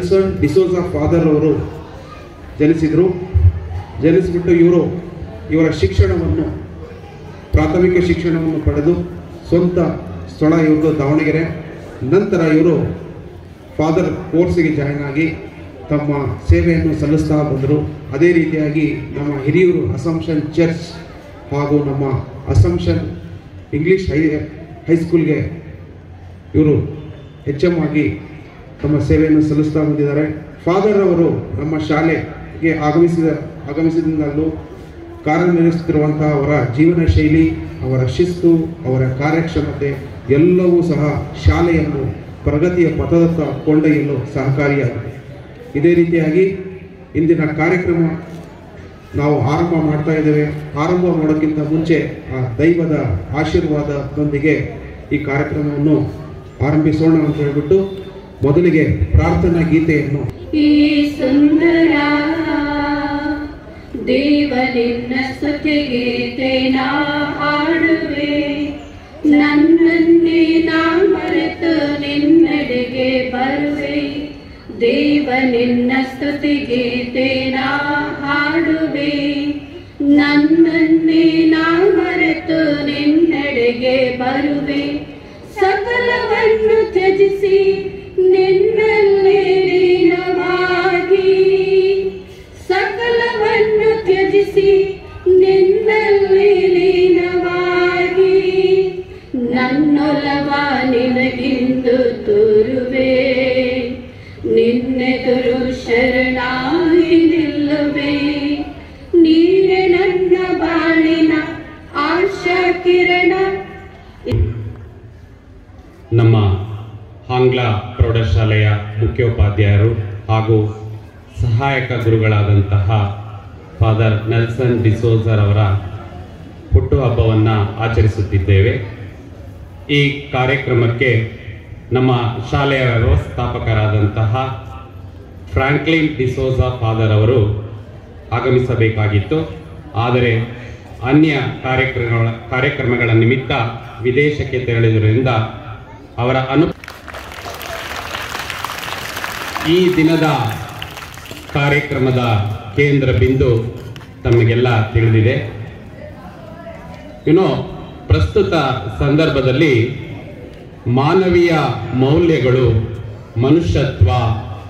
Nelson D'Souza father ಅವರು ಜನಿಸಿದರು, ಜನಿಸಿಬಿಟ್ಟು ಇವರು ಇವರ ಶಿಕ್ಷಣವನ್ನು, ಪ್ರಾಥಮಿಕ ಶಿಕ್ಷಣವನ್ನು ಪಡೆದು ಸ್ವಂತ ಸ್ಥಳ ಇವರು ದಾವಣಗೆರೆ. ನಂತರ ಇವರು ಫಾದರ್ ಕೋರ್ಸಿಗೆ ಜಾಯ್ನ್ ಆಗಿ ತಮ್ಮ ಸೇವೆಯನ್ನು ಸಲ್ಲಿಸ್ತಾ ಬಂದರು. ಅದೇ ರೀತಿಯಾಗಿ ನಮ್ಮ ಹಿರಿಯೂರು ಅಸಂಪ್ಷನ್ ಚರ್ಚ್ ಹಾಗೂ ನಮ್ಮ ಅಸಂಪ್ಷನ್ ಇಂಗ್ಲೀಷ್ ಹೈ ಹೈಸ್ಕೂಲ್ಗೆ ಇವರು ಹೆಚ್ಚಮ್ಮಾಗಿ ತಮ್ಮ ಸೇವೆಯನ್ನು ಸಲ್ಲಿಸ್ತಾ ಬಂದಿದ್ದಾರೆ. ಫಾದರ್ ಅವರು ನಮ್ಮ ಶಾಲೆಗೆ ಆಗಮಿಸಿದ ಆಗಮಿಸಿದಿಂದಲೂ ಕಾರ್ಯನಿರ್ವಹಿಸುತ್ತಿರುವಂತಹ ಅವರ ಜೀವನ ಶೈಲಿ, ಅವರ ಶಿಸ್ತು, ಅವರ ಕಾರ್ಯಕ್ಷಮತೆ ಎಲ್ಲವೂ ಸಹ ಶಾಲೆಯನ್ನು ಪ್ರಗತಿಯ ಪಥದತ್ತ ಕೊಂಡೊಯ್ಯಲು ಸಹಕಾರಿಯಾಗಿದೆ. ಇದೇ ರೀತಿಯಾಗಿ ಇಂದಿನ ಕಾರ್ಯಕ್ರಮ ನಾವು ಆರಂಭ ಮಾಡ್ತಾ ಇದ್ದೇವೆ. ಆರಂಭ ಮಾಡೋಕ್ಕಿಂತ ಮುಂಚೆ ಆ ದೈವದ ಆಶೀರ್ವಾದದೊಂದಿಗೆ ಈ ಕಾರ್ಯಕ್ರಮವನ್ನು ಆರಂಭಿಸೋಣ ಅಂತ ಹೇಳ್ಬಿಟ್ಟು ಮೊದಲಿಗೆ ಪ್ರಾರ್ಥನಾ ಗೀತೆಯನ್ನು. ಈ ಸುಂದರ ದೇವನಿನ್ನ ಸ್ತುತಿಗೀತೆ ನಾ ಹಾಡುವೆ. ನನ್ನನ್ನೇ ನಾ ಮರೆತು ನಿನ್ನೆಡೆಗೆ ಬರುವೆ. ದೇವನಿನ್ನ ಸ್ತುತಿಗೀತೆ ನಾ ಹಾಡುವೆ. ನನ್ನನ್ನೇ ನಾ ಮರೆತು ನಿನ್ನೆಡೆಗೆ ಬರುವೆ. ಸಕಲವನ್ನು ತ್ಯಜಿಸಿ ಮುಖ್ಯೋಪಾಧ್ಯಾಯರು ಹಾಗೂ ಸಹಾಯಕ ಗುರುಗಳಾದಂತಹ ಫಾದರ್ ನೆಲ್ಸನ್ ಡಿಸೋಜರ್ ಅವರ ಹುಟ್ಟುಹಬ್ಬವನ್ನು ಆಚರಿಸುತ್ತಿದ್ದೇವೆ. ಈ ಕಾರ್ಯಕ್ರಮಕ್ಕೆ ನಮ್ಮ ಶಾಲೆಯ ವ್ಯವಸ್ಥಾಪಕರಾದಂತಹ ಫ್ರಾಂಕ್ಲಿನ್ ಡಿಸೋಜಾ ಫಾದರ್ ಅವರು ಆಗಮಿಸಬೇಕಾಗಿತ್ತು. ಆದರೆ ಅನ್ಯ ಕಾರ್ಯಕ್ರಮಗಳ ಕಾರ್ಯಕ್ರಮಗಳ ನಿಮಿತ್ತ ವಿದೇಶಕ್ಕೆ ತೆರಳಿದ್ದರಿಂದ ಅವರ ಅನು ಈ ದಿನದ ಕಾರ್ಯಕ್ರಮದ ಕೇಂದ್ರ ಬಿಂದು ತಮಗೆಲ್ಲ ತಿಳಿದಿದೆ. ಇನ್ನು ಪ್ರಸ್ತುತ ಸಂದರ್ಭದಲ್ಲಿ ಮಾನವೀಯ ಮೌಲ್ಯಗಳು, ಮನುಷ್ಯತ್ವ,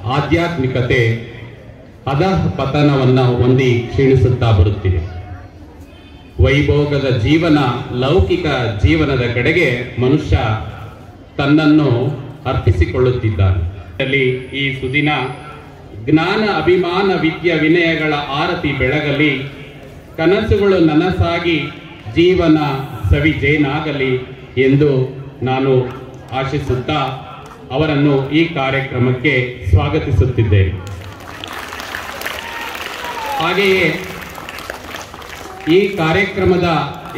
ಆಧ್ಯಾತ್ಮಿಕತೆ, ಅಧಃ ಪತನವನ್ನು ಹೊಂದಿ ಕ್ಷೀಣಿಸುತ್ತಾ ಬರುತ್ತಿದೆ. ವೈಭೋಗದ ಜೀವನ, ಲೌಕಿಕ ಜೀವನದ ಕಡೆಗೆ ಮನುಷ್ಯ ತನ್ನನ್ನು ಅರ್ಪಿಸಿಕೊಳ್ಳುತ್ತಿದ್ದಾನೆ. ಈ ಸುದಿನ ಜ್ಞಾನ, ಅಭಿಮಾನ, ವಿದ್ಯ, ವಿನಯಗಳ ಆರತಿ ಬೆಳಗಲಿ, ಕನಸುಗಳು ನನಸಾಗಿ ಜೀವನ ಸವಿ ಸವಿಜೇನಾಗಲಿ ಎಂದು ನಾನು ಆಶಿಸುತ್ತಾ ಅವರನ್ನು ಈ ಕಾರ್ಯಕ್ರಮಕ್ಕೆ ಸ್ವಾಗತಿಸುತ್ತಿದ್ದೇನೆ. ಹಾಗೆಯೇ ಈ ಕಾರ್ಯಕ್ರಮದ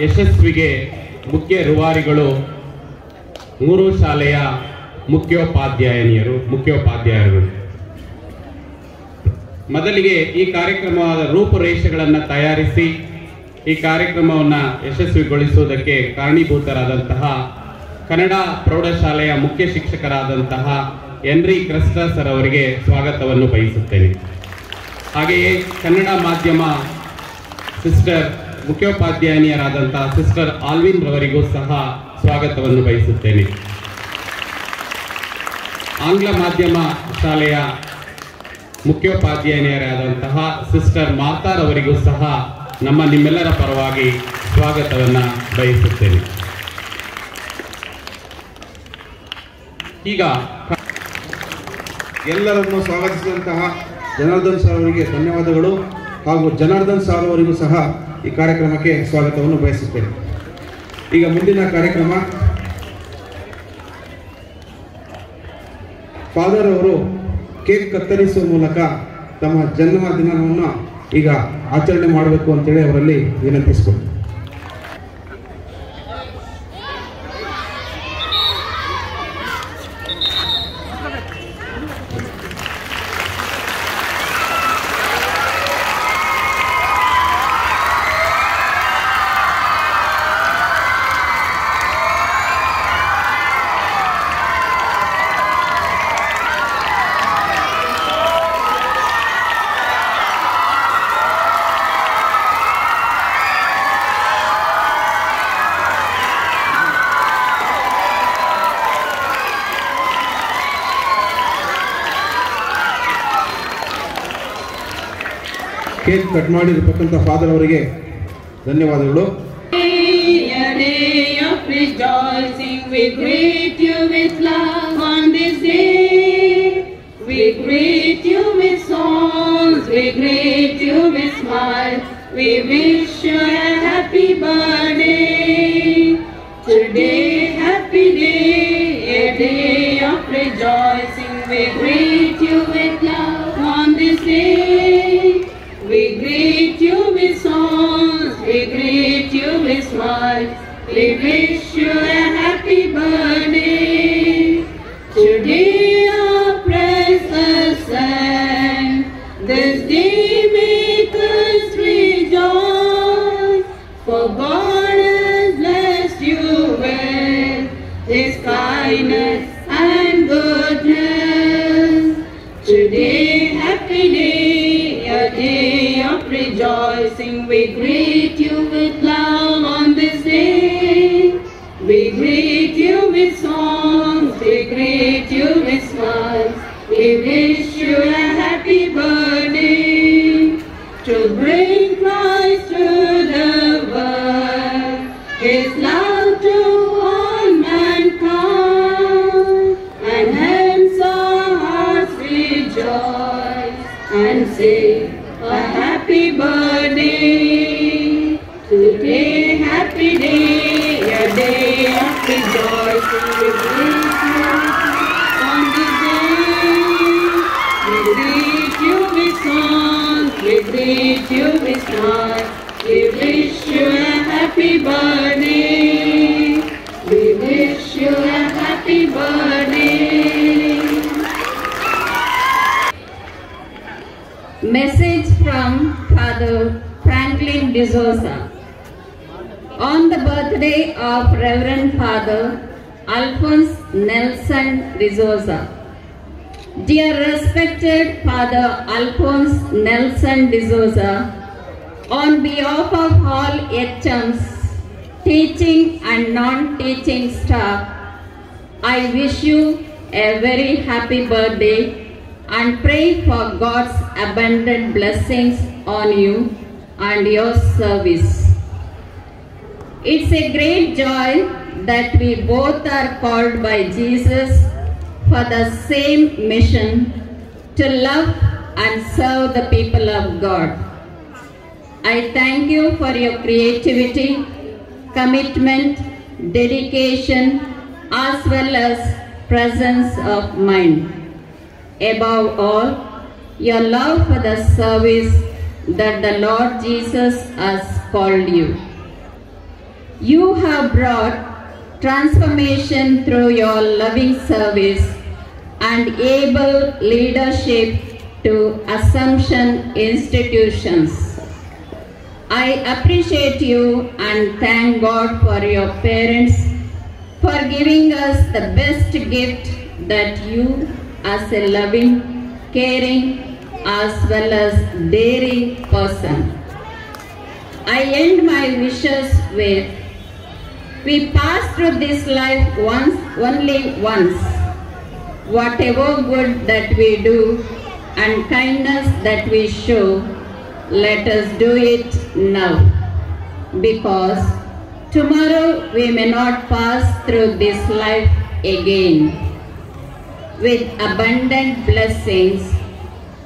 ಯಶಸ್ವಿಗೆ ಮುಖ್ಯ ರುವಾರಿಗಳು ಮೂರು ಶಾಲೆಯ ಮುಖ್ಯೋಪಾಧ್ಯಾಯನಿಯರು, ಮುಖ್ಯೋಪಾಧ್ಯಾಯರು. ಮೊದಲಿಗೆ ಈ ಕಾರ್ಯಕ್ರಮದ ರೂಪುರೇಷೆಗಳನ್ನು ತಯಾರಿಸಿ, ಈ ಕಾರ್ಯಕ್ರಮವನ್ನು ಯಶಸ್ವಿಗೊಳಿಸುವುದಕ್ಕೆ ಕಾರಣೀಭೂತರಾದಂತಹ ಕನ್ನಡ ಪ್ರೌಢಶಾಲೆಯ ಮುಖ್ಯ ಶಿಕ್ಷಕರಾದಂತಹ ಎನ್ರಿ ಕ್ರಸ್ಟರ್ ಸರ್ ಅವರಿಗೆ ಸ್ವಾಗತವನ್ನು ಬಯಸುತ್ತೇನೆ. ಹಾಗೆಯೇ ಕನ್ನಡ ಮಾಧ್ಯಮ ಸಿಸ್ಟರ್, ಮುಖ್ಯೋಪಾಧ್ಯಾಯನಿಯರಾದಂತಹ ಸಿಸ್ಟರ್ ಆಲ್ವಿನ್ ರವರಿಗೂ ಸಹ ಸ್ವಾಗತವನ್ನು ಬಯಸುತ್ತೇನೆ. ಆಂಗ್ಲ ಮಾಧ್ಯಮ ಶಾಲೆಯ ಮುಖ್ಯೋಪಾಧ್ಯಾಯನಿಯರಾದಂತಹ ಸಿಸ್ಟರ್ ಮಾತಾರವರಿಗೂ ಸಹ ನಮ್ಮ ನಿಮ್ಮೆಲ್ಲರ ಪರವಾಗಿ ಸ್ವಾಗತವನ್ನು ಬಯಸುತ್ತೇನೆ. ಈಗ ಎಲ್ಲರನ್ನು ಸ್ವಾಗತಿಸಿದಂತಹ ಜನಾರ್ದನ್ ಸರ್ ಅವರಿಗೆ ಧನ್ಯವಾದಗಳು ಹಾಗೂ ಜನಾರ್ದನ್ ಸರ್ ಅವರಿಗೂ ಸಹ ಈ ಕಾರ್ಯಕ್ರಮಕ್ಕೆ ಸ್ವಾಗತವನ್ನು ಬಯಸುತ್ತೇನೆ. ಈಗ ಮುಂದಿನ ಕಾರ್ಯಕ್ರಮ ಫಾದರ್ ಅವರು ಕೇಕ್ ಕತ್ತರಿಸುವ ಮೂಲಕ ತಮ್ಮ ಜನ್ಮ ದಿನವನ್ನು ಈಗ ಆಚರಣೆ ಮಾಡಬೇಕು ಅಂತೇಳಿ ಅವರಲ್ಲಿ ವಿನಂತಿಸಿಕೊಂಡು ಕೇಕ್ ಕಟ್ ಮಾಡಿರ್ತಕ್ಕಂಥ ಫಾದರ್ ಅವರಿಗೆ ಧನ್ಯವಾದಗಳು Today, happy day, a day of rejoicing. We We wish you a happy birthday. Today our precious sang, this day make us rejoice. For God has blessed you with His kindness and goodness. Today, happy day, a day of rejoicing. We greet you with Father Franklin D'Souza. On the birthday of Reverend Father Alphonse Nelson D'Souza. Dear respected Father Alphonse Nelson D'Souza, on behalf of all HMs, teaching and non-teaching staff, I wish you a very happy birthday and pray for God's abundant blessings on you and your service. It's a great joy that we both are called by Jesus for the same mission to love and serve the people of God. I thank you for your creativity, commitment, dedication, as well as presence of mind. Above all, your love for the service that the Lord Jesus has called you. You have brought transformation through your loving service and able leadership to Assumption institutions. I appreciate you and thank God for your parents for giving us the best gift that you as a loving, caring, as well as daring person. I end my wishes with we pass through this life once, only once. Whatever good that we do and kindness that we show, let us do it now. Because tomorrow we may not pass through this life again. With abundant blessings,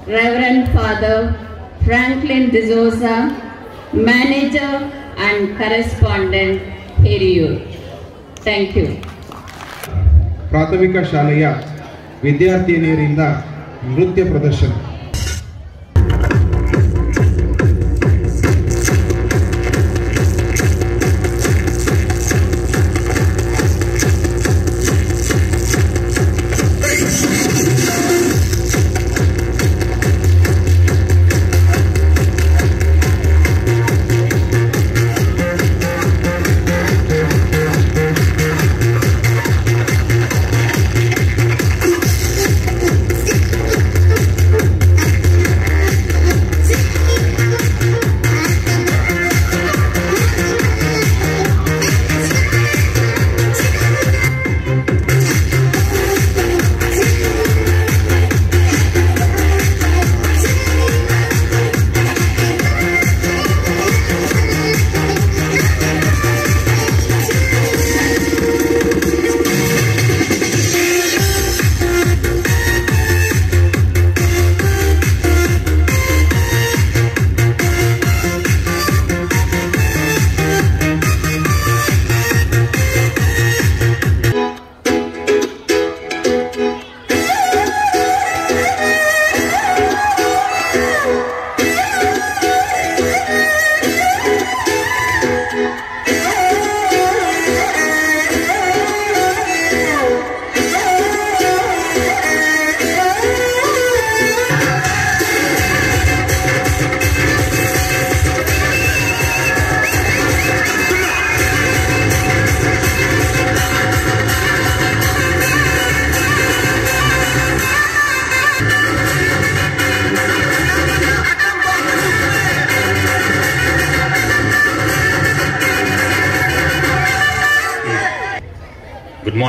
Reverend Father Franklin D'Souza, Manager and Correspondent, Hiriyur. Thank you. ಪ್ರಾಥಮಿಕ ಶಾಲೆಯ ವಿದ್ಯಾರ್ಥಿನಿಯರಿಂದ ನೃತ್ಯ ಪ್ರದರ್ಶನ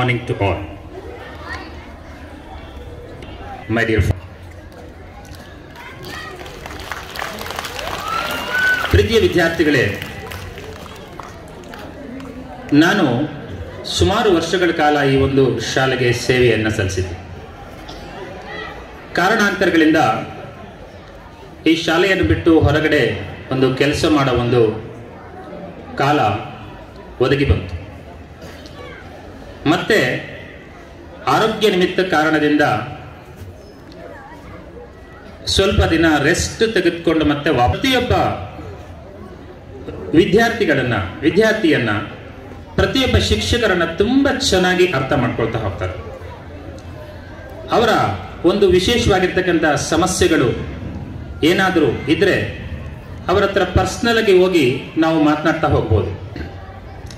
morning to all. My dear. ಪ್ರೀತಿಯ ವಿದ್ಯಾರ್ಥಿಗಳೇ, ನಾನು ಸುಮಾರು ವರ್ಷಗಳ ಕಾಲ ಈ ಒಂದು ಶಾಲೆಗೆ ಸೇವೆಯನ್ನು ಸಲ್ಲಿಸಿದ್ದೆ ಕಾರಣಾಂತರಗಳಿಂದ ಈ ಶಾಲೆಯನ್ನು ಬಿಟ್ಟು ಹೊರಗಡೆ ಒಂದು ಕೆಲಸ ಮಾಡೋ ಒಂದು ಕಾಲ ಒದಗಿ ಬಂತು ಮತ್ತೆ ಆರೋಗ್ಯ ನಿಮಿತ್ತ ಕಾರಣದಿಂದ ಸ್ವಲ್ಪ ದಿನ ರೆಸ್ಟ್ ತೆಗೆದುಕೊಂಡು ಮತ್ತೆ ಪ್ರತಿಯೊಬ್ಬ ವಿದ್ಯಾರ್ಥಿಗಳನ್ನ, ವಿದ್ಯಾರ್ಥಿಯನ್ನ, ಪ್ರತಿಯೊಬ್ಬ ಶಿಕ್ಷಕರನ್ನ ತುಂಬಾ ಚೆನ್ನಾಗಿ ಅರ್ಥ ಮಾಡ್ಕೊಳ್ತಾ ಹೋಗ್ತಾರೆ. ಅವರ ಒಂದು ವಿಶೇಷವಾಗಿರ್ತಕ್ಕಂಥ ಸಮಸ್ಯೆಗಳು ಏನಾದರೂ ಇದ್ರೆ ಅವರ ಹತ್ರ ಪರ್ಸ್ನಲ್ ಆಗಿ ಹೋಗಿ ನಾವು ಮಾತನಾಡ್ತಾ ಹೋಗ್ಬೋದು.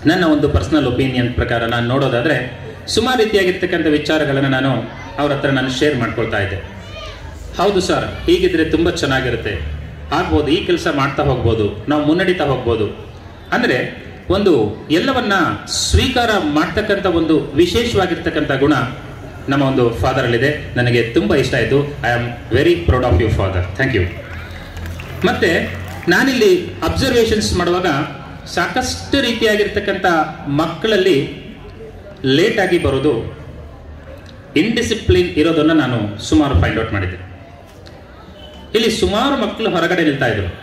ನನ್ನ ಒಂದು ಪರ್ಸನಲ್ ಒಪಿನಿಯನ್ ಪ್ರಕಾರ ನಾನು ನೋಡೋದಾದ್ರೆ ಸುಮಾರು ರೀತಿಯಾಗಿರ್ತಕ್ಕಂಥ ವಿಚಾರಗಳನ್ನು ನಾನು ಅವ್ರ ಹತ್ರ ನಾನು ಶೇರ್ ಮಾಡ್ಕೊಳ್ತಾ ಇದ್ದೆ. ಹೌದು ಸರ್ ಹೀಗಿದ್ರೆ ತುಂಬಾ ಚೆನ್ನಾಗಿರುತ್ತೆ. ಆಗ್ಬೋದು, ಈ ಕೆಲಸ ಮಾಡ್ತಾ ಹೋಗ್ಬೋದು, ನಾವು ಮುನ್ನಡೀತಾ ಹೋಗ್ಬೋದು. ಅಂದ್ರೆ, ಒಂದು ಎಲ್ಲವನ್ನ ಸ್ವೀಕಾರ ಮಾಡ್ತಕ್ಕಂಥ ಒಂದು ವಿಶೇಷವಾಗಿರ್ತಕ್ಕಂಥ ಗುಣ ನಮ್ಮ ಒಂದು ಫಾದರ್ ಅಲ್ಲಿದೆ ನನಗೆ ತುಂಬಾ ಇಷ್ಟ ಆಯಿತು. I am very proud of you father thank you ಮತ್ತೆ, ನಾನಿಲ್ಲಿ ಅಬ್ಸರ್ವೇಷನ್ಸ್ ಮಾಡುವಾಗ ಸಾಕಷ್ಟು ರೀತಿಯಾಗಿರ್ತಕ್ಕಂಥ ಮಕ್ಕಳಲ್ಲಿ ಲೇಟಾಗಿ ಬರೋದು ಇನ್ಡಿಸಿಪ್ಲಿನ್ ಇರೋದನ್ನು ನಾನು ಸುಮಾರು ಫೈಂಡ್ ಔಟ್ ಮಾಡಿದ್ದೆ. ಇಲ್ಲಿ ಸುಮಾರು ಮಕ್ಕಳು ಹೊರಗಡೆ ನಿಲ್ತಾ ಇದ್ರು.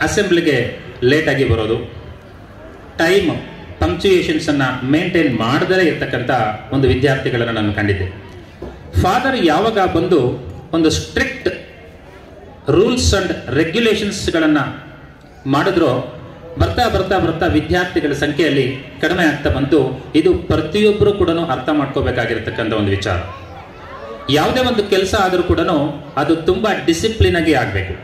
ಅಸೆಂಬ್ಲಿಗೆ ಲೇಟಾಗಿ ಬರೋದು ಟೈಮ್ ಪಂಕ್ಚುಯೇಷನ್ಸನ್ನು ಮೇಂಟೈನ್ ಮಾಡದೇ ಇರ್ತಕ್ಕಂಥ ಒಂದು ವಿದ್ಯಾರ್ಥಿಗಳನ್ನು ನಾನು ಕಂಡಿದ್ದೆ. ಫಾದರ್ ಯಾವಾಗ ಬಂದು ಒಂದು ಸ್ಟ್ರಿಕ್ಟ್ ರೂಲ್ಸ್ ಅಂಡ್ ರೆಗ್ಯುಲೇಷನ್ಸ್ಗಳನ್ನ ಮಾಡಿದ್ರು ಬರ್ತಾ ಬರ್ತಾ ಬರ್ತಾ ವಿದ್ಯಾರ್ಥಿಗಳ ಸಂಖ್ಯೆಯಲ್ಲಿ ಕಡಿಮೆ ಆಗ್ತಾ ಬಂತು. ಇದು ಪ್ರತಿಯೊಬ್ಬರು ಕೂಡ ಅರ್ಥ ಮಾಡ್ಕೋಬೇಕಾಗಿರ್ತಕ್ಕಂಥ ಒಂದು ವಿಚಾರ. ಯಾವುದೇ ಒಂದು ಕೆಲಸ ಆದರೂ ಕೂಡ ಅದು ತುಂಬಾ ಡಿಸಿಪ್ಲಿನ್ ಆಗಿ ಆಗಬೇಕು.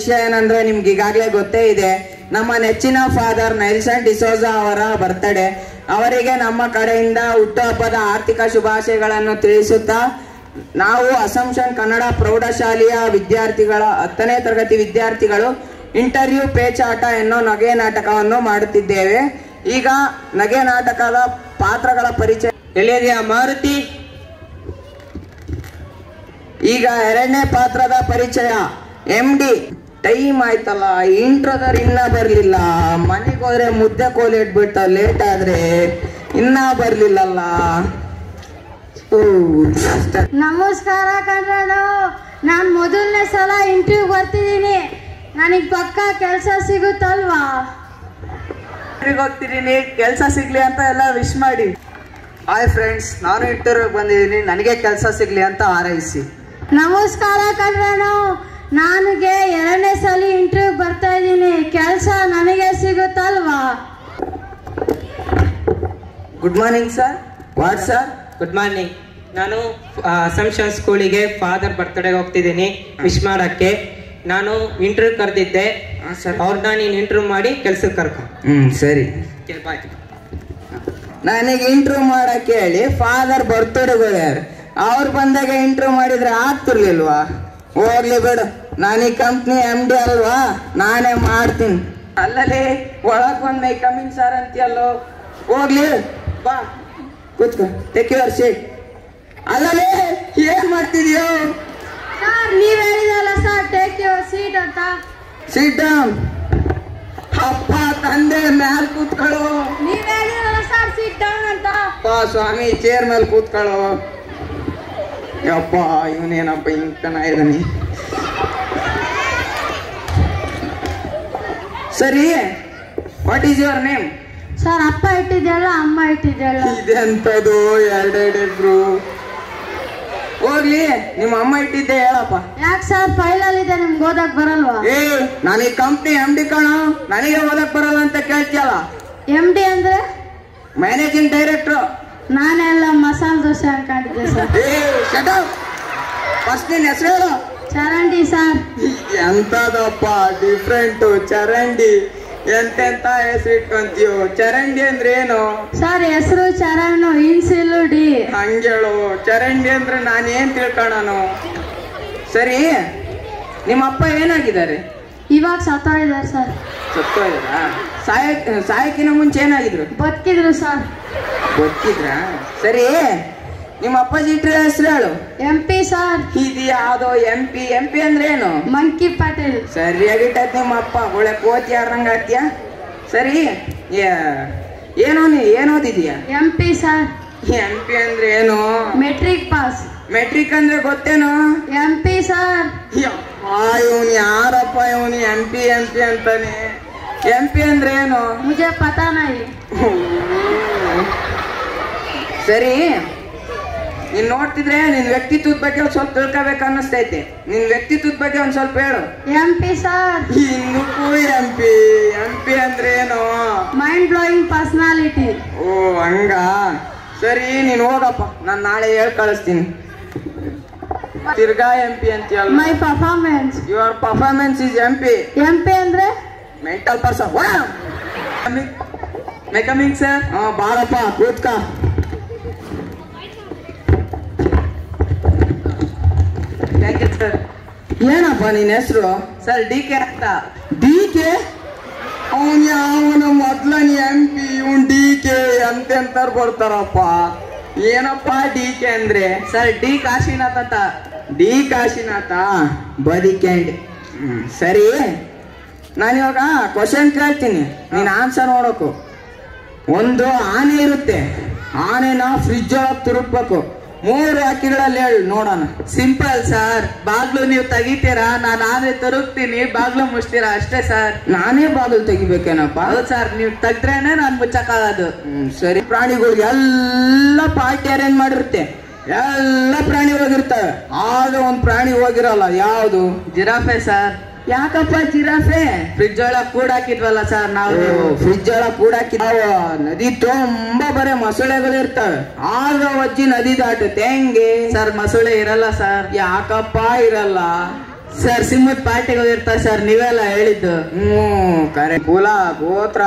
ವಿಷಯ ಏನಂದ್ರೆ ನಿಮ್ಗೆ ಈಗಾಗಲೇ ಗೊತ್ತೇ ಇದೆ. ನಮ್ಮ ನೆಚ್ಚಿನ ಫಾದರ್ ನೆಲ್ಸನ್ ಡಿಸೋಜಾ ಅವರ ಬರ್ತಡೇ ಅವರಿಗೆ ನಮ್ಮ ಕಡೆಯಿಂದ ಹುಟ್ಟುಹಬ್ಬದ ಆರ್ಥಿಕ ಶುಭಾಶಯಗಳನ್ನು ತಿಳಿಸುತ್ತಾ, ನಾವು ಅಸಂಪ್ಷನ್ ಕನ್ನಡ ಪ್ರೌಢಶಾಲೆಯ ವಿದ್ಯಾರ್ಥಿಗಳ, ಹತ್ತನೇ ತರಗತಿ ವಿದ್ಯಾರ್ಥಿಗಳು ಇಂಟರ್ವ್ಯೂ ಪೇಚಾಟ ಎನ್ನೋ ನಗೆ ನಾಟಕವನ್ನು ಮಾಡುತ್ತಿದ್ದೇವೆ. ಈಗ ನಗೆ ನಾಟಕದ ಪಾತ್ರಗಳ ಪರಿಚಯ ಎಲ್ಲಿದೆಯಾ ಮಾರುತಿ? ಈಗ ಎರಡನೇ ಪಾತ್ರದ ಪರಿಚಯ ಎಂ ಡಿ ಟೈಮ್ ಆಯ್ತಲ್ಲ ಇಂಟ್ರದವ್ರು ಇನ್ನ ಬರ್ಲಿಲ್ಲ. ಮನೆಗೆ ಹೋದ್ರೆ ಮುದ್ದೆ ಕೋಲಿ ಇಟ್ಬಿಟ್ಟ ಲೇಟ್ ಆದ್ರೆ ಇನ್ನ ಬರ್ಲಿಲ್ಲಲ್ಲ. ನಮಸ್ಕಾರ ಕಣ್ರನು ನಾನು ಮೊದಲನೇ ಸಲ ಇಂಟರ್ವ್ಯೂ ಬರ್ತಿದ್ದೀನಿ. ನನಗೆ ಪಕ್ಕ ಕೆಲಸ ಸಿಗುತ್ತಲ್ವಾ? ಹೋಗ್ತಿದ್ದೀನಿ. ಹೋಗ್ತಿದೀನಿ ಕೆಲಸ ಸಿಗ್ಲಿ ಅಂತ ಎಲ್ಲ ವಿಶ್ ಮಾಡಿ. ಹಾಯ್ ಫ್ರೆಂಡ್ಸ್ ನಾನು ಇಂಟರ್ವ್ಯೂ ಬಂದಿದ್ದೀನಿ. ನನಗೆ ಕೆಲಸ ಸಿಗ್ಲಿ ಅಂತ ಆರೈಸಿ ನಮಸ್ಕಾರ ಕಣ್ರನು ನನಗೆ ಎರಡನೇ ಸಲ ಇಂಟರ್ವ್ಯೂ ಬರ್ತಾ ಇದ್ದೀನಿ. ಕೆಲಸ ನನಗೆ ಸಿಗುತ್ತಲ್ವಾ? Good morning sir what sir good morning ನಾನು ಅಸಂಪ್ಷನ್ ಸ್ಕೂಲಿಗೆ ಫಾದರ್ ಬರ್ತ್ಡೇಗೆ ಹೋಗ್ತಿದ್ದೀನಿ ವಿಶ್ ಮಾಡಕ್ಕೆ. ನಾನು ಇಂಟರ್ವ್ಯೂ ಕರೆದಿದ್ದೆ. ಅವ್ರನ್ನ ನೀನು ಇಂಟರ್ವ್ಯೂ ಮಾಡಿ ಕೆಲ್ಸಕ್ಕೆ ಕರ್ಕೊ. ಹ್ಞೂ ಸರಿ. ಬಾಯ್ ನನಗೆ ಇಂಟರ್ವ್ಯೂ ಮಾಡೋಕ್ಕೆ ಹೇಳಿ ಫಾದರ್ ಬರ್ತಡೇಗೋಗ್ಯಾರ ಅವ್ರು ಬಂದಾಗ ಇಂಟರ್ವ್ಯೂ ಮಾಡಿದರೆ ಆಗ್ತಿರ್ಲಿಲ್ವಾ? ಹೋಗ್ಲಿ ಬಿಡು. ನಾನು ಈ ಕಂಪ್ನಿ ಎಂ ಡಿ ಅಲ್ವಾ? ನಾನೇ ಮಾಡ್ತೀನಿ. ಅಲ್ಲಲ್ಲಿ ಒಳಗ್ ಬಂದ್ ಮೈ ಕಮಿಂಗ್ ಸರ್ ಅಂತೀಯಲ್ಲೋ? ಹೋಗ್ಲಿ ಬಾ. ಕೂತ್ಕೊ. ಟೇಕ್ ಯುವರ್ ಸೀಟ್ ಅಲ್ಲಲ್ಲಿ ಏನ್ ಮಾಡ್ತಿದ್ಯೋ? ಸರ್ ನೀವು ಹೇಳಿದಲ್ಲ ಸರ್ ಟೇಕ್ ಯುವರ್ ಸೀಟ್ ಅಂತ. ಸೀಟ್ ಡೌನ್ ಅಪ್ಪ ತಂದೆ ಮ್ಯಾಲ್ ಕೂತ್ಕೊಳ್ಳೋ. ನೀವು ಹೇಳಿದಲ್ಲ ಸರ್ ಸೀಟ್ ಡೌನ್ ಅಂತ. ಅಪ್ಪ ಸ್ವಾಮಿ ಚೇರ್ ಮೇಲೆ ಕೂತ್ಕೊಳ್ಳೋ. ಯಪ್ಪ ಇವನೇನಪ್ಪ ಇಂಕನ ಇದ್ದಾನೆ ಸರಿ what is your name sir ಅಪ್ಪ ಇಟ್ಟಿದ್ಯಲ್ಲ ಅಮ್ಮ ಇಟ್ಟಿದ್ಯಲ್ಲ. ಇದೆಂತದು ಎರಡೆರಡಿಬ್ರು ಹೋಗ್ಲಿ ನಿಮ್ಮ ಅಮ್ಮ ಇಟ್ಟಿದ್ದೆ ಹೇಳಪ್ಪ. ಯಾಕೆ ಸರ್ ಫೈಲಲ್ಲಿದೆ ನಿಮ್ಗೆ ಓದಕ್ ಬರಲ್ವಾ? ಏ ನಾನು ಈ ಕಂಪ್ನಿ ಎಂ ಡಿ ಕಣ ನನಗೆ ಓದಕ್ ಬರಲ್ಲ ಅಂತ ಕೇಳ್ತಿಯಲ್ಲ? ಎಂ ಡಿ ಅಂದ್ರೆ? ಮ್ಯಾನೇಜಿಂಗ್ ಡೈರೆಕ್ಟ್ರು ನಾನೆಲ್ಲ ಮಸಾಲೆ ದೋಸೆ ಅನ್ಕೊಂಡಿದ್ದೆ ಸರ್ ಏ ಶಟ್ ಫಸ್ಟ್ ನಿನ್ನ ಹೆಸರು ಹೇಳು. ಚರಂಡಿ ಸರ್. ಎಂತದಪ್ಪ ಡಿಫ್ರೆಂಟ್ ಚರಂಡಿ. ಎಂತೆಂತ ಹೆಸರು ಇಟ್ಕೊಂತೀಯೋ? ಚರಂಡಿ ಅಂದ್ರೆ ಏನು? ಸರ್ ಹೆಸರು ಚರಣು ಇನ್ಸಿಲು ಡಿ. ಹಂಗೇಳು. ಚರಂಡಿ ಅಂದ್ರೆ ನಾನು ಏನ್ ತಿಳ್ಕೊಳ್ಳೋನು ಸರಿ ನಿಮ್ಮ ಅಪ್ಪ ಏನಾಗಿದ್ದಾರೆ? ಇವಾಗ ಸತ್ತೋಗಿದ್ದಾರೆ ಸರ್. ಸತ್ತೋಯ್ದಾರ ಸಾಯಕ್ ಸಾಯಕ್ಕಿನ ಮುಂಚೆ ಏನಾಗಿದ್ರು? ಬದುಕಿದ್ರು ಸರ್. ಬದುಕಿದ್ರಾ? ಸರಿ. ನಿಮ್ಮ ಅಪ್ಪಾಜಿ ಇಟ್ಟಿದ ಹೆಸರು ಹೇಳು? ಎಂ ಪಿ ಸರ್ ಇದು ಯಾವ್ದೋ ಎಂ ಪಿ ಎಂ ಪಿ ಅಂದ್ರೆ ಏನು? ಮಂಕಿ ಪಾಟೀಲ್. ಸರಿಯಾಗಿಟ್ಟ ನಿಮ್ಮ ಅಪ್ಪ ಒಳ್ಳೆ ಕೋತಿ ಯಾರಂಗ ಆಡ್ತೀಯ? ಸರಿ ಯಾ- ಏನೋ ನೀ ಏನ್ ಓದಿದೀಯ M P sir M P ಅಂದ್ರೆ ಏನು? ಮೆಟ್ರಿಕ್ ಪಾಸ್ ಮೆಟ್ರಿಕ್ ಅಂದ್ರೆ ಗೊತ್ತೇನು? ಎಂ ಪಿ ಸರ್ ಇವನು ಯಾರಪ್ಪ ಇವನು ಎಂ ಪಿ ಎಂ ಪಿ ಅಂತಾನೆ. ಎಂ ಪಿ ಅಂದ್ರೆ ಏನು? ಮುಜೆ ಸರಿ ನೀನ್ ನೋಡ್ತಿದ್ರೆ ನಿನ್ ವ್ಯಕ್ತಿತ್ವದ ಬಗ್ಗೆ ಒಂದ್ ಸ್ವಲ್ಪ ತಿಳ್ಕೊಬೇಕು ಅನ್ನಿಸ್ತೈತೆ. ನಿನ್ ವ್ಯಕ್ತಿತ್ವದ ಬಗ್ಗೆ ಒಂದ್ ಸ್ವಲ್ಪ ಹೇಳು. M P sir. ಇನ್ನಕ್ಕೂ M P M P ಅಂದ್ರೆ ಏನು ಮೈಂಡ್ ಬ್ಲೋಯಿಂಗ್ ಪರ್ಸನಾಲಿಟಿ ಓ ಹಂಗ? ಸರಿ ನೀನ್ ಹೋಗಪ್ಪ. ನಾನ್ ನಾಳೆ ಹೇಳ್ ಕಳಿಸ್ತೀನಿ. ತಿರ್ಗಾ M P ಅಂತೀಯಲ್ಲ my performance your performance is M P M P ಅಂದ್ರೆ? ಮೆಂಟಲ್ ಪರ್ಸನ್ ಮೆಕಮಿಂಗ್ ಸರ್ ಹಾ ಬಾರಪ್ಪ ಕೂತ್ಕ. ಥ್ಯಾಂಕ್ ಯು ಸರ್ ಏನಪ್ಪ ನಿನ್ನ ಹೆಸರು? ಸರ್ ಡಿ ಕೆ ಅಂತ. D K? ಅವನ್ ಯಾವನ ಮೊದ್ಲನ್ ಎಂ ಪಿ ಇವನ್ ಡಿ ಕೆ ಅಂತ ಬರ್ತಾರಪ್ಪ ಏನಪ್ಪ ಡಿ ಕೆ ಅಂದ್ರೆ? ಸರ್ ಡಿ ಕಾಶಿನಾಥ ಅಂತ. ಡಿ ಕಾಶಿನಾಥ? ಬದಿ ಕ್ಯಾಂಡ್ ಸರಿ. ನಾನಿವಾಗ ಕ್ವಶನ್ ಕೇಳ್ತೀನಿ. ನೀನ್ ಆನ್ಸರ್ ನೋಡೋಕು ಒಂದು ಆನೆ ಇರುತ್ತೆ. ಆನೆನ ಫ್ರಿಜ್ ಒಳಗೆ ತುರುಕ್ಬೇಕು. ಮೂರು ವಾಕ್ಯಗಳಲ್ಲಿ ಹೇಳು ನೋಡೋಣ. ಸಿಂಪಲ್ ಸರ್ ಬಾಗ್ಲು ನೀವು ತೆಗಿತೀರಾ? ನಾನು ಆದ್ರೆ ತರುಗ್ತೀನಿ. ಬಾಗ್ಲು ಮುಚ್ತೀರಾ? ಅಷ್ಟೇ ಸರ್ ನಾನೇ ಬಾಗ್ಲು ತೆಗಿಬೇಕೇನಪ್ಪ? ಹೌದು ಸರ್ ನೀವು ತೆಗ್ದ್ರೇನೆ ನಾನು ಮುಚ್ಚಕ್ಕಾಗೋದು. ಹ್ಮ್, ಸರಿ. ಪ್ರಾಣಿಗಳು ಎಲ್ಲ ಪಾರ್ಟಿ ಅರೇಂಜ್ ಮಾಡಿರುತ್ತೆ. ಎಲ್ಲ ಪ್ರಾಣಿ ಹೋಗಿರ್ತವೆ. ಆಗ ಒಂದ್ ಪ್ರಾಣಿ ಹೋಗಿರಲ್ಲ ಯಾವುದು? ಜಿರಾಫೆ ಸರ್ ಯಾಕಪ್ಪ ಜಿರಾಫೆ? ಫ್ರಿಜ್ ಕೂಡ ಕೂಡಾಕಿದ್ವಲ್ಲ ಸರ್ ನಾವು. ಫ್ರಿಜ್ ಒಳಗ್ ಕೂಡ ನದಿ ತುಂಬಾ ಬರೇ ಮೊಸಳೆಗಳು ಇರ್ತವೆ. ಆಗ ಒಜ್ಜಿ ನದಿ ದಾಟುತ್ತೆ. ಹೆಂಗೆ? ಸರ್ ಮೊಸಳೆ ಇರಲ್ಲ ಸರ್ ಯಾಕಪ್ಪ ಇರಲ್ಲ? ಸರ್ ಸಿಂಹದ ಪಾರ್ಟಿಗೆ ಹೋಗಿರ್ತಾರೆ ಸರ್ ನೀವೆಲ್ಲ ಹೇಳಿದ್ದು. ಹ್ಞೂ ಕರೆ. ಕುಲ ಗೋತ್ರ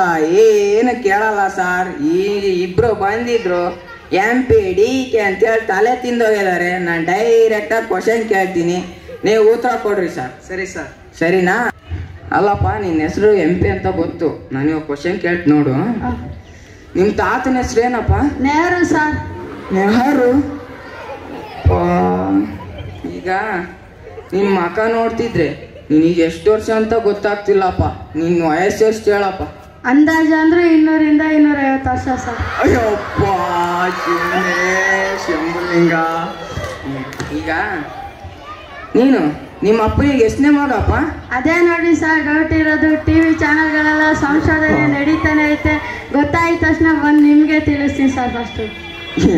ಏನು ಕೇಳಲ್ಲ ಸರ್ ಈಗ ಇಬ್ರು ಬಂದಿದ್ರು. ಎಂ ಪಿ ಡಿ ಕೆ ಅಂತೇಳಿ ತಲೆ ತಿಂದೋಗಿದ್ದಾರೆ. ನಾನು ಡೈರೆಕ್ಟಾಗಿ ಕ್ವಶನ್ ಕೇಳ್ತೀನಿ. ನೀವು ಉತ್ತರ ಕೊಡ್ರಿ ಸರ್ ಸರಿ ಸರ್ ಸರಿನಾ? ಅಲ್ಲಪ್ಪ ನಿನ್ನ ಹೆಸರು ಎಂ ಪಿ ಅಂತ ಗೊತ್ತು. ನಾನು ಇವಾಗ ಕ್ವಶನ್ ಕೇಳ್ತ ನೋಡು. ನಿಮ್ಮ ತಾತನ ಹೆಸರು ಏನಪ್ಪ? ನೆಹರು ಸರ್. ನೆಹರು? ಈಗ ನಿಮ್ಮ ಮಕ ನೋಡ್ತಿದ್ರೆ ನಿನಗೆ ಎಷ್ಟು ವರ್ಷ ಅಂತ ಗೊತ್ತಾಗ್ತಿಲ್ಲಪ್ಪ. ನಿನ್ನ ವಯಸ್ಸು ಎಷ್ಟು ಹೇಳಪ್ಪ. ಅಂದಾಜು ಅಂದ್ರೆ ಇನ್ನೂರಿಂದ ಇನ್ನೂರೈವತ್ತು ವರ್ಷ ಸರ್. ಅಯ್ಯಪ್ಪ ಶಿವನೇ ಶಂಭುಲಿಂಗ. ಈಗ ನೀನು ನಿಮ್ಮ ಅಪ್ಪನಿಗೆ ಎಷ್ಟನೇ ಮಾಡಪ್ಪ. ಅದೇ ನೋಡಿ ಸರ್ ಡೌಟ್ ಇರೋದು ಟಿ ವಿ ಚಾನಲ್ಗಳೆಲ್ಲ ಸಂಶೋಧನೆ ನಡೀತಾನೆ ಐತೆ. ಗೊತ್ತಾಯ್ತ ತಕ್ಷಣ ಬಂದು ನಿಮಗೆ ತಿಳಿಸ್ತೀನಿ ಸರ್ ಫಸ್ಟು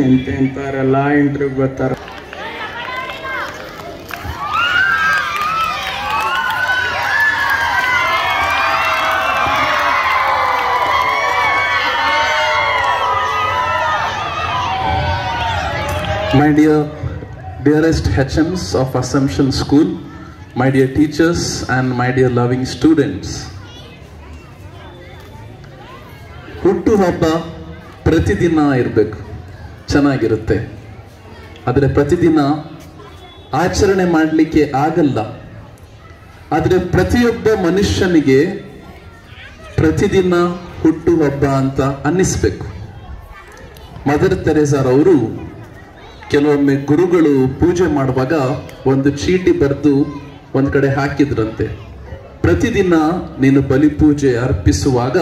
ಎಂತೆಂತಾರೆಲ್ಲ ಇಂಟ್ರೂ ಗೊತ್ತಾರ My dear, dearest HMs of Assumption School, my dear teachers and my dear loving students. ಹುಟ್ಟು ಹಬ್ಬ ಪ್ರತಿದಿನ ಇರಬೇಕು. ಚೆನ್ನಾಗಿರುತ್ತೆ. ಆದರೆ ಪ್ರತಿದಿನ ಆಚರಣೆ ಮಾಡಲಿಕ್ಕೆ ಆಗಲ್ಲ. ಆದರೆ ಪ್ರತಿಯೊಬ್ಬ ಮನುಷ್ಯನಿಗೆ ಪ್ರತಿದಿನ ಹುಟ್ಟು ಹಬ್ಬ ಅಂತ ಅನ್ನಿಸ್ಬೇಕು. ಮದರ್ ತೆರೆಸಾರ್ ಅವರು ಕೆಲವೊಮ್ಮೆ ಗುರುಗಳು ಪೂಜೆ ಮಾಡುವಾಗ ಒಂದು ಚೀಟಿ ಬರೆದು ಒಂದು ಕಡೆ ಹಾಕಿದ್ರಂತೆ. ಪ್ರತಿದಿನ ನೀನು ಬಲಿಪೂಜೆ ಅರ್ಪಿಸುವಾಗ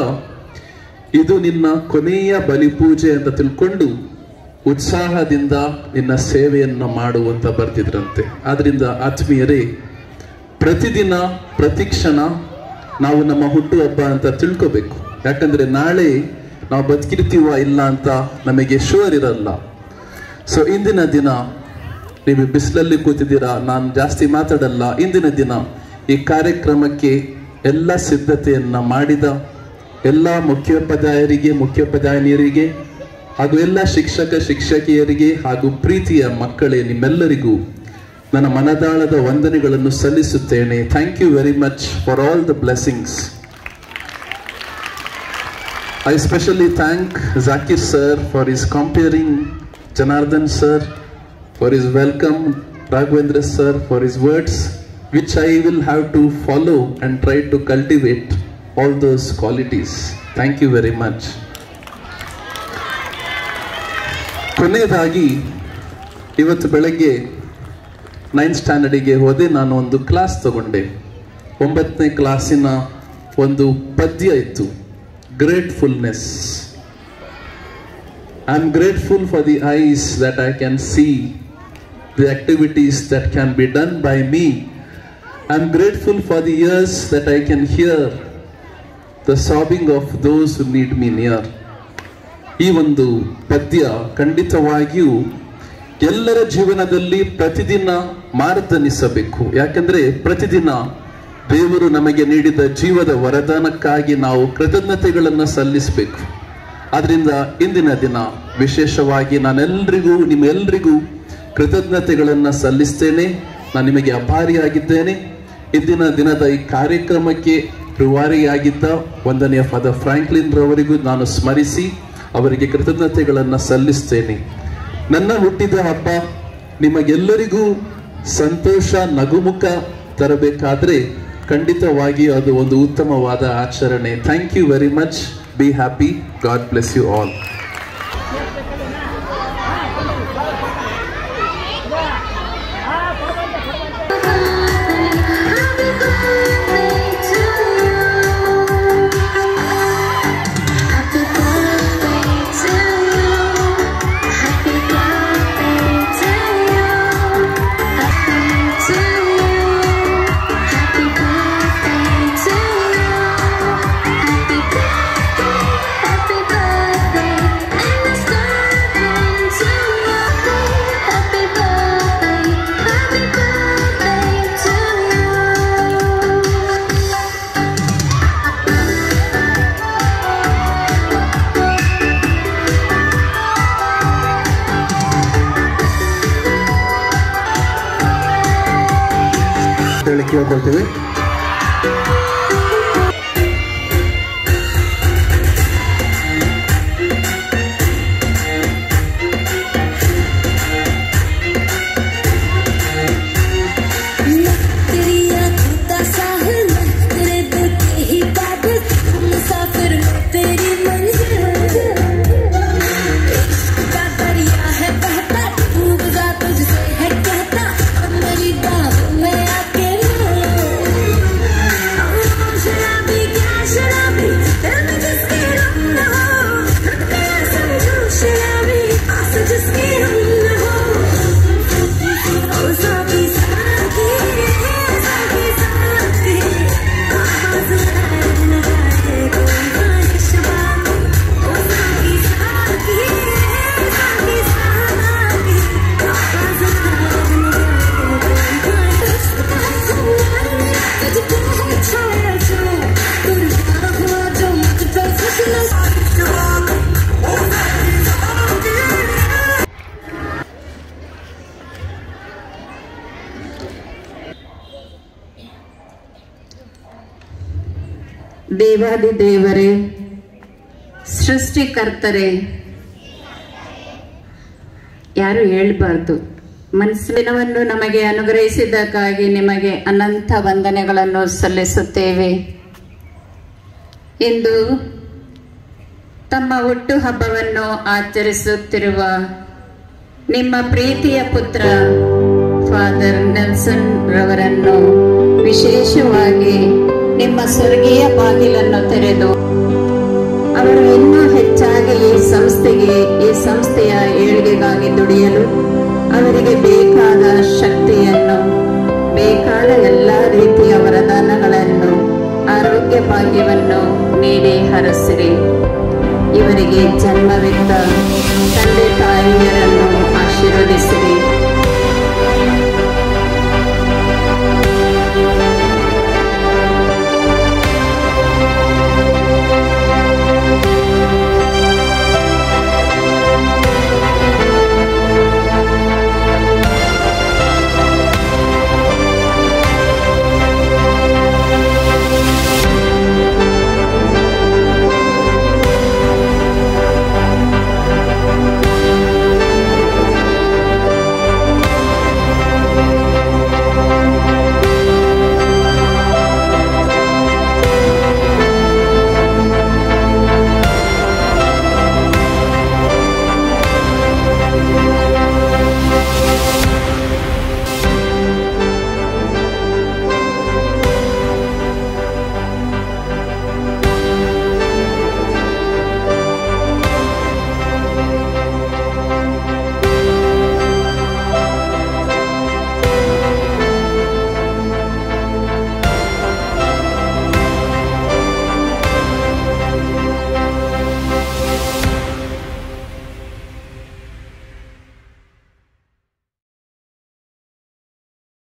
ಇದು ನಿನ್ನ ಕೊನೆಯ ಬಲಿಪೂಜೆ ಅಂತ ತಿಳ್ಕೊಂಡು ಉತ್ಸಾಹದಿಂದ ನಿನ್ನ ಸೇವೆಯನ್ನು ಮಾಡುವಂತ ಬರ್ತಿದ್ರಂತೆ. ಆದ್ರಿಂದ ಆತ್ಮೀಯರೇ, ಪ್ರತಿದಿನ, ಪ್ರತಿಕ್ಷಣ ನಾವು ನಮ್ಮ ಹುಟ್ಟುಹಬ್ಬ ಅಂತ ತಿಳ್ಕೋಬೇಕು. ಯಾಕಂದ್ರೆ ನಾಳೆ ನಾವು ಬದುಕಿರ್ತೀವ ಇಲ್ಲ ಅಂತ ನಮಗೆ ಶೂರ್ ಇರಲ್ಲ. ಸೊ ಇಂದಿನ ದಿನ ನೀವು ಬಿಸಿಲಲ್ಲಿ ಕೂತಿದ್ದೀರಾ? ನಾನು ಜಾಸ್ತಿ ಮಾತಾಡಲ್ಲ. ಇಂದಿನ ದಿನ ಈ ಕಾರ್ಯಕ್ರಮಕ್ಕೆ ಎಲ್ಲ ಸಿದ್ಧತೆಯನ್ನು ಮಾಡಿದ ಎಲ್ಲ ಮುಖ್ಯೋಪಾಧ್ಯಾಯರಿಗೆ, ಮುಖ್ಯೋಪಾಧ್ಯಾಯನಿಯರಿಗೆ ಹಾಗೂ ಎಲ್ಲ ಶಿಕ್ಷಕ, ಶಿಕ್ಷಕಿಯರಿಗೆ ಹಾಗೂ ಪ್ರೀತಿಯ ಮಕ್ಕಳೇ ನಿಮ್ಮೆಲ್ಲರಿಗೂ ನನ್ನ ಮನದಾಳದ ವಂದನೆಗಳನ್ನು ಸಲ್ಲಿಸುತ್ತೇನೆ. Thank you very much for all the blessings I specially thank Zakir sir for his compering Janardan sir for his welcome, Raghavendra sir for his words, which I will have to follow and try to cultivate all those qualities. Thank you very much. ಕೊನೆಯದಾಗಿ ಇವತ್ತು ಬೆಳಗ್ಗೆ ninth ಸ್ಟ್ಯಾಂಡರ್ಡಿಗೆ ಹೋದೆ ನಾನು ಒಂದು class ತಗೊಂಡೆ ಒಂಬತ್ತನೇ ಕ್ಲಾಸಿನ ಒಂದು ಪದ್ಯ ಇತ್ತು gratefulness I am grateful for the eyes that I can see activities that can be done by me I am grateful for the ears that I can hear the sobbing of those who need me near ಈ ಒಂದು ಪದ್ಯ ಖಂಡಿತವಾಗಿಯೂ ಎಲ್ಲರ ಜೀವನದಲ್ಲಿ ಪ್ರತಿದಿನ ಮಾರ್ದನಿಸಬೇಕು. ಯಾಕಂದ್ರೆ ಪ್ರತಿದಿನ ದೇವರು ನಮಗೆ ನೀಡಿದ ಜೀವದ ವರದಾನಕ್ಕಾಗಿ ನಾವು ಕೃತಜ್ಞತೆಗಳನ್ನು ಸಲ್ಲಿಸಬೇಕು. ಆದ್ರಿಂದ ಇಂದಿನ ದಿನ ವಿಶೇಷವಾಗಿ ನಾನೆಲ್ಲರಿಗೂ ನಿಮ್ಮೆಲ್ಲರಿಗೂ ಕೃತಜ್ಞತೆಗಳನ್ನು ಸಲ್ಲಿಸ್ತೇನೆ. ನಾನು ನಿಮಗೆ ಅಪಾರಿಯಾಗಿದ್ದೇನೆ. ಇಂದಿನ ದಿನದ ಈ ಕಾರ್ಯಕ್ರಮಕ್ಕೆ ರುವಾರಿಯಾಗಿದ್ದ ಒಂದನೆಯ ಫಾದರ್ ಫ್ರಾಂಕ್ಲಿನ್ ರವರಿಗೂ ನಾನು ಸ್ಮರಿಸಿ ಅವರಿಗೆ ಕೃತಜ್ಞತೆಗಳನ್ನು ಸಲ್ಲಿಸ್ತೇನೆ. ನನ್ನ ಹುಟ್ಟಿದ ಹಬ್ಬ ನಿಮಗೆಲ್ಲರಿಗೂ ಸಂತೋಷ, ನಗುಮುಖ ತರಬೇಕಾದ್ರೆ ಖಂಡಿತವಾಗಿ ಅದು ಒಂದು ಉತ್ತಮವಾದ ಆಚರಣೆ. Thank you very much. Be happy. God bless you all. ದೇವಾದಿ ದೇವರೇ, ಸೃಷ್ಟಿಕರ್ತರೇ. ಯಾರು ಹೇಳ್ಬಾರ್ದು? ಮನಸ್ಸಿನವನ್ನು ನಮಗೆ ಅನುಗ್ರಹಿಸಿದ್ದಕ್ಕಾಗಿ ನಿಮಗೆ ಅನಂತ ವಂದನೆಗಳನ್ನು ಸಲ್ಲಿಸುತ್ತೇವೆ. ಇಂದು ತಮ್ಮ ಹುಟ್ಟು ಹಬ್ಬವನ್ನು ಆಚರಿಸುತ್ತಿರುವ ನಿಮ್ಮ ಪ್ರೀತಿಯ ಪುತ್ರ ಫಾದರ್ ನೆಲ್ಸನ್ ರವರನ್ನು ವಿಶೇಷವಾಗಿ ನಿಮ್ಮ ಸ್ವರ್ಗೀಯ ಬಾಗಿಲನ್ನು ತೆರೆದು ಅವರು ಇನ್ನೂ ಹೆಚ್ಚಾಗಿ ಈ ಸಂಸ್ಥೆಗೆ, ಈ ಸಂಸ್ಥೆಯ ಏಳಿಗೆಗಾಗಿ ದುಡಿಯಲು ಅವರಿಗೆ ಬೇಕಾದ ಶಕ್ತಿಯನ್ನು, ಬೇಕಾದ ಎಲ್ಲ ರೀತಿಯ ವರದಾನಗಳನ್ನು, ಆರೋಗ್ಯ ಭಾಗ್ಯವನ್ನು ನೀಡಿ ಹರಸಿರಿ. ಇವರಿಗೆ ಜನ್ಮವಿದ್ದ